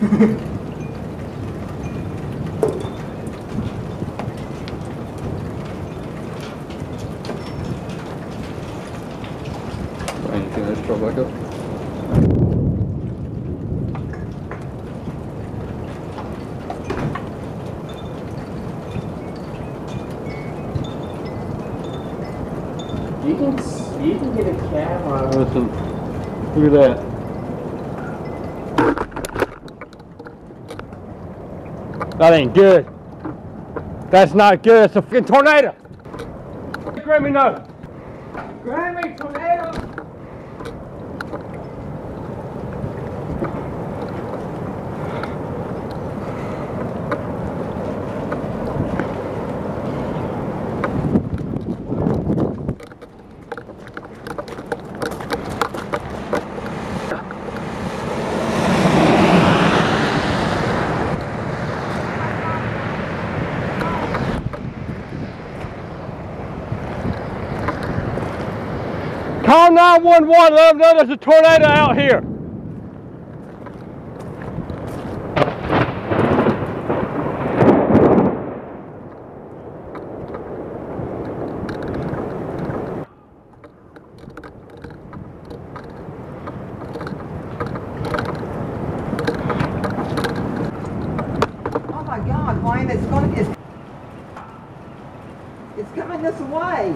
Anything? You can you can get a camera. Listen, look at that. That ain't good. That's not good. It's a fucking tornado. Grammy, no. Grammy, tornado. Call 911. Let them know there's a tornado out here. Oh my God, it's going, it's coming this way.